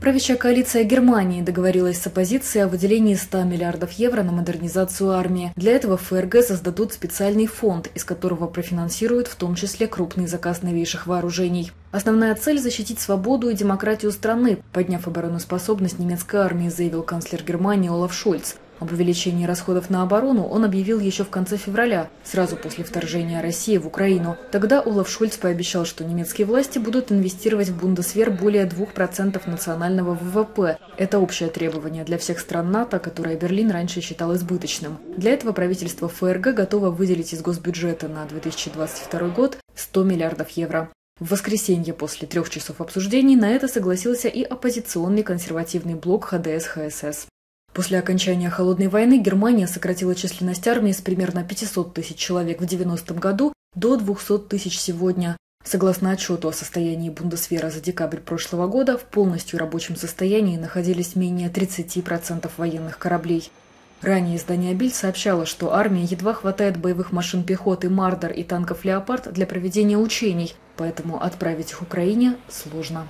Правящая коалиция Германии договорилась с оппозицией о выделении 100 миллиардов евро на модернизацию армии. Для этого ФРГ создадут специальный фонд, из которого профинансируют в том числе крупный заказ новейших вооружений. Основная цель – защитить свободу и демократию страны, подняв обороноспособность немецкой армии, заявил канцлер Германии Олаф Шольц. Об увеличении расходов на оборону он объявил еще в конце февраля, сразу после вторжения России в Украину. Тогда Олаф Шульц пообещал, что немецкие власти будут инвестировать в Бундесвер более 2% национального ВВП. Это общее требование для всех стран НАТО, которое Берлин раньше считал избыточным. Для этого правительство ФРГ готово выделить из госбюджета на 2022 год 100 миллиардов евро. В воскресенье после трех часов обсуждений на это согласился и оппозиционный консервативный блок ХДС-ХСС. После окончания Холодной войны Германия сократила численность армии с примерно 500 тысяч человек в 90-м году до 200 тысяч сегодня. Согласно отчету о состоянии Бундесвера за декабрь прошлого года, в полностью рабочем состоянии находились менее 30% военных кораблей. Ранее издание «Бильд» сообщало, что армии едва хватает боевых машин пехоты «Мардер» и танков «Леопард» для проведения учений, поэтому отправить их Украине сложно.